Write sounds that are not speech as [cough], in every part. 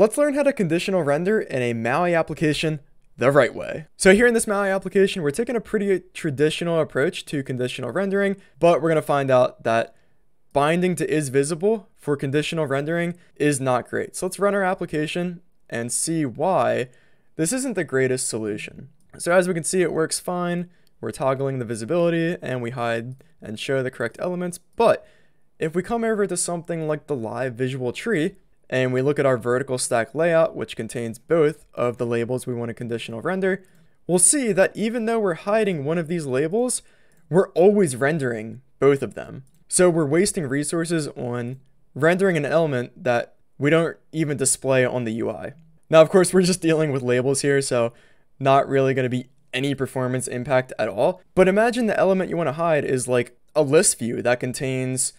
let's learn how to conditional render in a MAUI application the right way. So here in this MAUI application, we're taking a pretty traditional approach to conditional rendering, but we're gonna find out that binding to is visible for conditional rendering is not great. So let's run our application and see why this isn't the greatest solution. So as we can see, it works fine. We're toggling the visibility and we hide and show the correct elements. But if we come over to something like the live visual tree and we look at our vertical stack layout, which contains both of the labels we want to conditional render, we'll see that even though we're hiding one of these labels, we're always rendering both of them. So we're wasting resources on rendering an element that we don't even display on the UI. Now, of course, we're just dealing with labels here, so not really going to be any performance impact at all. But imagine the element you want to hide is like a list view that contains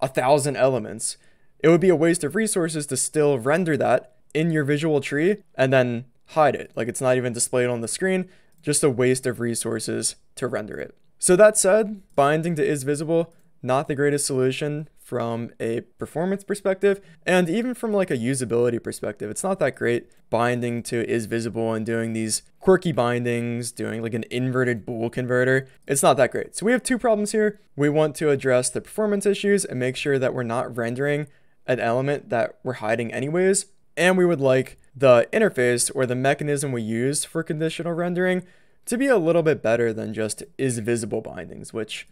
a thousand elements. It would be a waste of resources to still render that in your visual tree and then hide it. Like it's not even displayed on the screen, just a waste of resources to render it. So that said, binding to is visible, not the greatest solution from a performance perspective and even from like a usability perspective. It's not that great binding to is visible and doing these quirky bindings doing like an inverted bool converter. It's not that great. So we have two problems here. We want to address the performance issues and make sure that we're not rendering an element that we're hiding anyways and we would like the interface or the mechanism we use for conditional rendering to be a little bit better than just is visible bindings which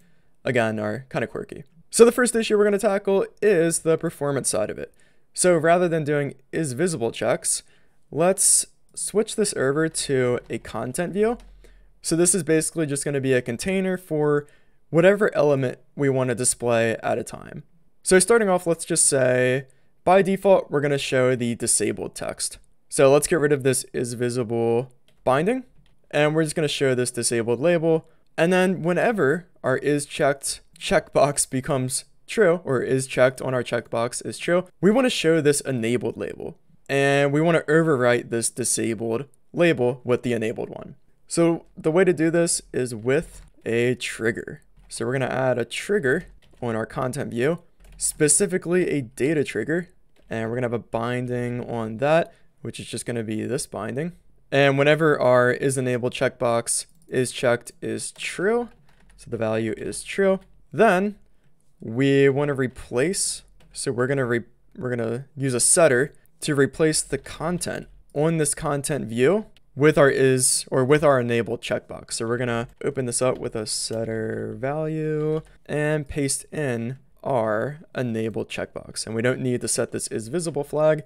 again are kind of quirky so the first issue we're going to tackle is the performance side of it. So rather than doing is visible checks, let's switch this over to a content view. So this is basically just going to be a container for whatever element we want to display at a time. So starting off, let's just say by default, we're going to show the disabled text. So let's get rid of this is visible binding and we're just going to show this disabled label. And then whenever our is checked checkbox becomes true or is checked on our checkbox is true, we want to show this enabled label. And we want to overwrite this disabled label with the enabled one. So the way to do this is with a trigger. So we're going to add a trigger on our content view, specifically a data trigger. And we're going to have a binding on that, which is just going to be this binding. And whenever our is enabled checkbox is checked is true, so the value is true, then we want to replace, so we're going to re we're to use a setter to replace the content on this content view with our is or with our enabled checkbox. So we're going to open this up with a setter value and paste in our enabled checkbox. And we don't need to set this is visible flag.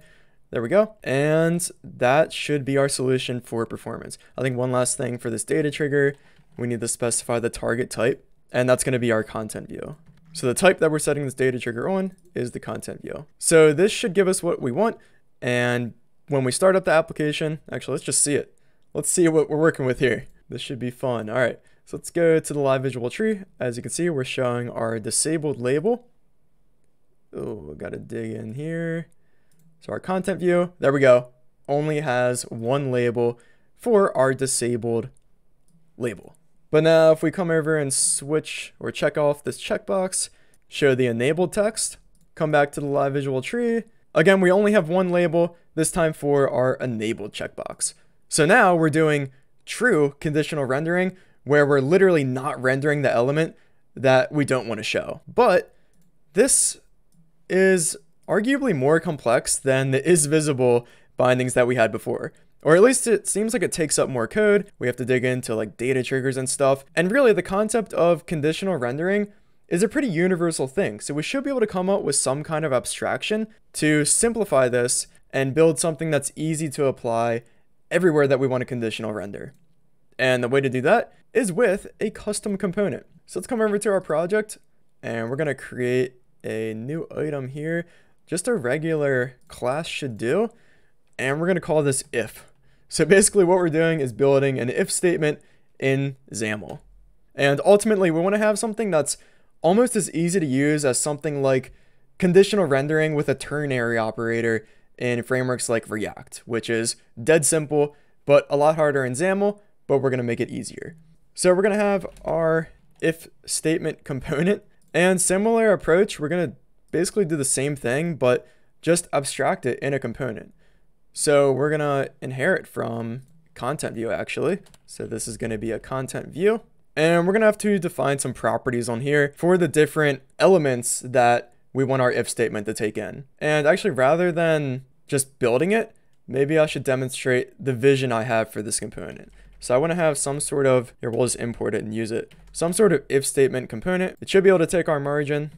There we go. And that should be our solution for performance. I think one last thing for this data trigger, we need to specify the target type and that's going to be our content view. So the type that we're setting this data trigger on is the content view. So this should give us what we want. And when we start up the application, actually, let's just see it. Let's see what we're working with here. This should be fun. All right, so let's go to the live visual tree. As you can see, we're showing our disabled label. Oh, got to dig in here. So our content view, there we go, only has one label for our disabled label. But now if we come over and switch or check off this checkbox, show the enabled text, come back to the live visual tree. Again, we only have one label, this time for our enabled checkbox. So now we're doing true conditional rendering where we're literally not rendering the element that we don't want to show. But this is arguably more complex than the is visible bindings that we had before. Or at least it seems like it takes up more code. We have to dig into like data triggers and stuff. And really the concept of conditional rendering is a pretty universal thing. So we should be able to come up with some kind of abstraction to simplify this and build something that's easy to apply everywhere that we want to conditional render. And the way to do that is with a custom component. So let's come over to our project and we're to create a new item here. Just a regular class should do. And we're to call this if. So basically what we're doing is building an if statement in XAML. And ultimately we want to have something that's almost as easy to use as something like conditional rendering with a ternary operator in frameworks like React, which is dead simple, but a lot harder in XAML, but we're going to make it easier. So we're going to have our if statement [laughs] component and similar approach. We're going to basically do the same thing, but just abstract it in a component. So we're going to inherit from content view actually. So this is going to be a content view. And we're going to have to define some properties on here for the different elements that we want our if statement to take in. And actually, rather than just building it, maybe I should demonstrate the vision I have for this component. So I want to have some sort of, here we'll just import it and use it, some sort of if statement component. It should be able to take our margin,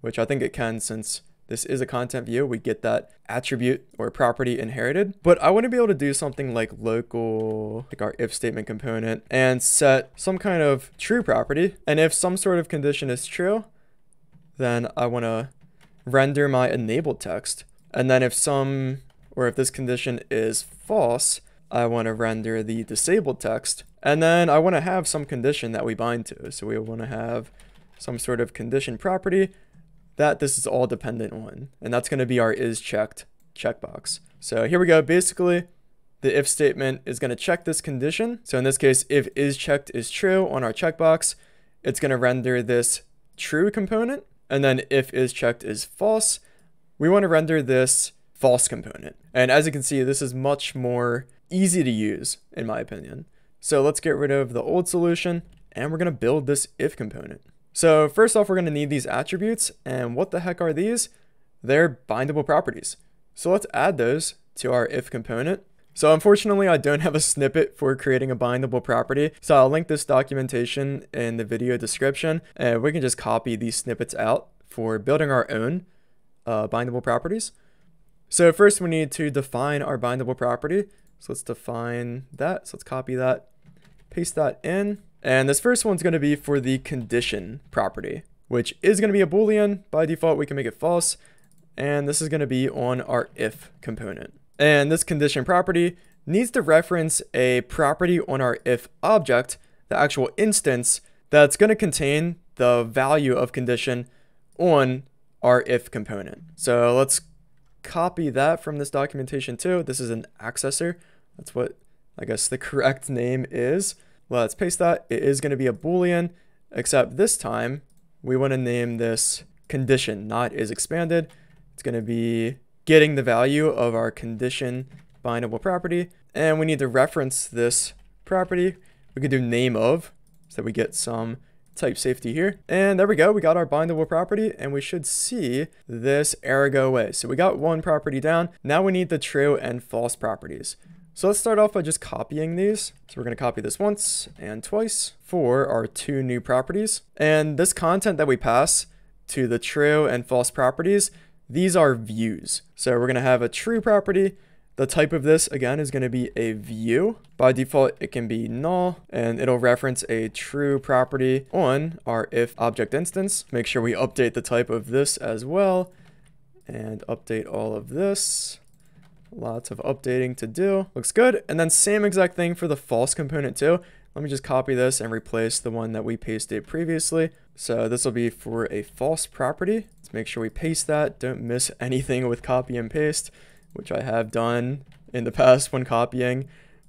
which I think it can since this is a content view, we get that attribute or property inherited. But I want to be able to do something like local, like our if statement component, and set some kind of true property. And if some sort of condition is true, then I want to render my enabled text. And then if some, or if this condition is false, I want to render the disabled text. And then I want to have some condition that we bind to. So we want to have some sort of condition property that this is all dependent on. And that's going to be our is checked checkbox. So here we go. Basically, the if statement is going to check this condition. So in this case, if is checked is true on our checkbox, it's going to render this true component. And then if is checked is false, we want to render this false component. And as you can see, this is much more easy to use, in my opinion. So let's get rid of the old solution, and we're going to build this if component. So first off, we're going to need these attributes. And what the heck are these? They're bindable properties. So let's add those to our if component. So unfortunately, I don't [laughs] have a snippet for creating a bindable property. So I'll link this documentation in the video description and we can just copy these snippets out for building our own uh, bindable properties. So first we need to define our bindable property. So let's define that. So let's copy that, paste that in. And this first one's going to be for the condition property, which is going to be a boolean. By default, we can make it false. And this is going to be on our if component. And this condition property needs to reference a property on our if object, the actual instance that's going to contain the value of condition on our if component. So let's copy that from this documentation too. This is an accessor. That's what I guess the [laughs] correct name is. Let's paste that. It is going to be a boolean, except this time we want to name this condition, not is expanded. It's going to be getting the value of our condition bindable property. And we need to reference this property. We could do name of, so we get some type safety here. And there we go. We got our bindable property and we should see this error go away. So we got one property down. Now we need the true and false properties. So let's start off by just copying these. So we're going to copy this once and twice for our two new properties. And this content that we pass to the true and false properties, these are views. So we're going to have a true property. The type of this, again, is going to be a view. By default, it can be null, and it'll reference a true property on our if object instance. Make sure we update the type of this as well, and update all of this. Lots of updating to do. Looks good. And then same exact thing for the false component too. Let me just copy this and replace the one that we pasted previously. So this will be for a false property. Let's make sure we paste that. Don't miss [laughs] anything with copy and paste, which I have done in the past when copying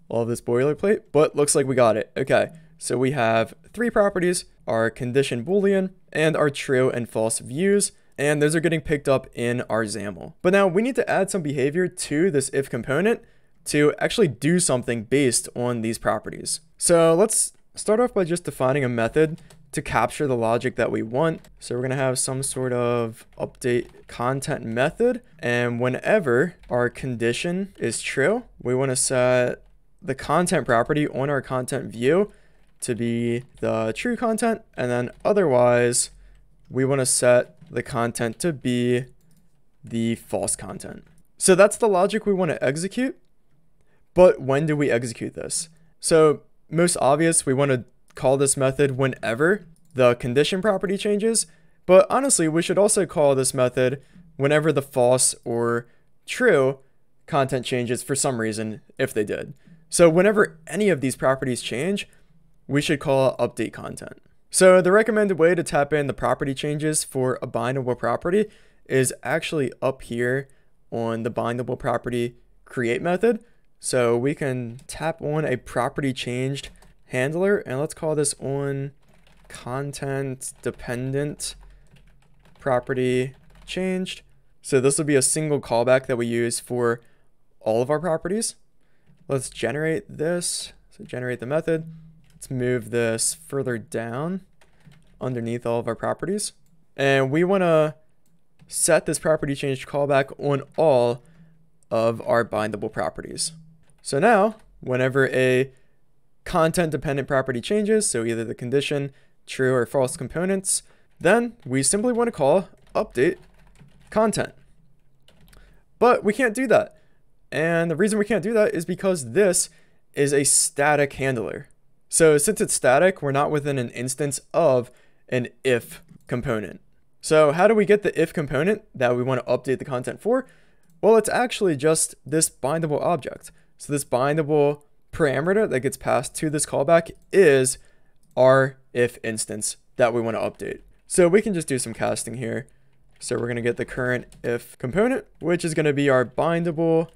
all of this boilerplate, but looks like we got it. Okay, so we have three properties, our condition boolean, and our true and false views and those are getting picked up in our XAML. But now we need to add some behavior to this if component to actually do something based on these properties. So let's start off by just defining a method to capture the logic that we want. So we're going to have some sort of update content method. And whenever our condition is true, we want to set the content property on our content view to be the true content. And then otherwise, we want to set the content to be the false content. So that's the logic we want to execute. But when do we execute this? So most obvious, we want to call this method whenever the condition property changes. But honestly, we should also call this method whenever the false or true content changes for some reason, if they did. So whenever any of these properties change, we should call update content. So the recommended way to tap in the property changes for a bindable property is actually up here on the bindable property create method. So we can tap on a property changed handler and let's call this on content dependent property changed. So this will be a single callback that we use for all of our properties. Let's generate this. So generate the method. Let's move this further down underneath all of our properties. And we want to set this property change callback on all of our bindable properties. So now, whenever a content dependent property changes, so either the condition, true or false components, then we simply want to call update content. But we can't do that. And the reason we can't do that is because this is a static handler. So since it's static, we're not within an instance of an if component. So how do we get the if component that we want to update the content for? Well, it's actually just this bindable object. So this bindable parameter that gets passed to this callback is our if instance that we want to update. So we can just do some casting here. So we're going to get the current if component, which is going to be our bindable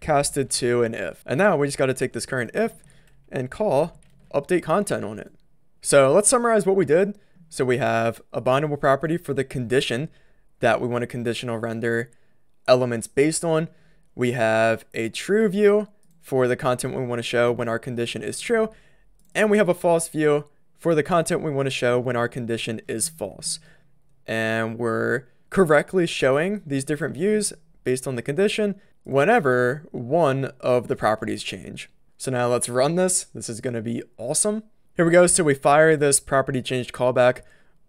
casted to an if. And now we just got to take this current if and call update content on it. So let's summarize what we did. So we have a bindable property for the condition that we want to conditional render elements based on. We have a true view for the content we want to show when our condition is true. And we have a false view for the content we want to show when our condition is false. And we're correctly showing these different views based on the condition whenever one of the properties change. So now let's run this. This is going to be awesome. Here we go. So we fire this property changed callback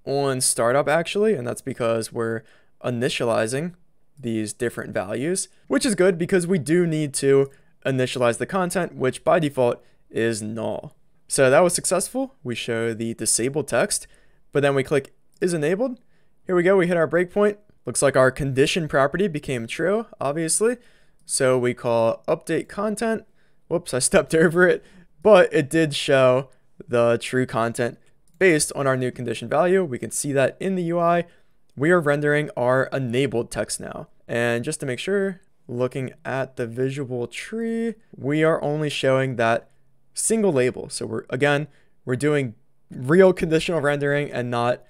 on startup actually, and that's because we're initializing these different values, which is good because we do need to initialize the content, which by default is null. So that was successful. We show the disabled text, but then we click is enabled. Here we go. We hit our breakpoint. Looks like our condition property became true, obviously. So we call update content. Whoops, I [laughs] stepped over it, but it did show the true content based on our new condition value. We can see that in the UI. We are rendering our enabled text now. And just to make sure, looking at the visual tree, we are only showing that single label. So we're, again, we're doing real conditional rendering and not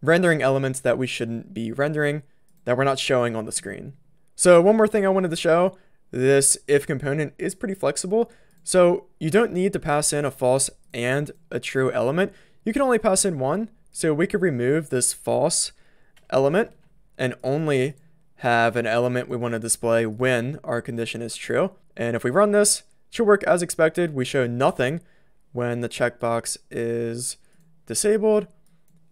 rendering elements that we shouldn't be rendering that we're not showing on the screen. So one more thing I wanted to show, this if component is pretty flexible. So you don't need to pass in a false and a true element. You can only pass in one. So we could remove this false element and only have an element we want to display when our condition is true. And if we run this, it should work as expected. We show nothing when the checkbox is disabled.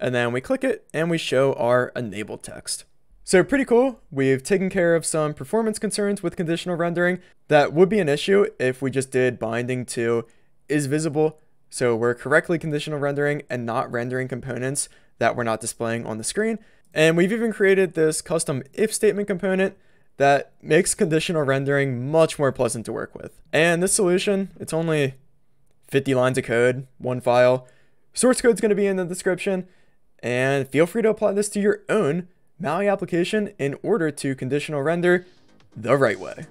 And then we click it and we show our enabled text. So pretty cool. We've taken care of some performance concerns with conditional rendering that would be an issue if we just did binding to is visible. So we're correctly conditional rendering and not rendering components that we're not displaying on the screen. And we've even created this custom if statement component that makes conditional rendering much more pleasant to work with. And this solution, it's only 50 lines of code, one file. Source code is going to be in the description. And feel free to apply this to your own MAUI application in order to conditional render the right way.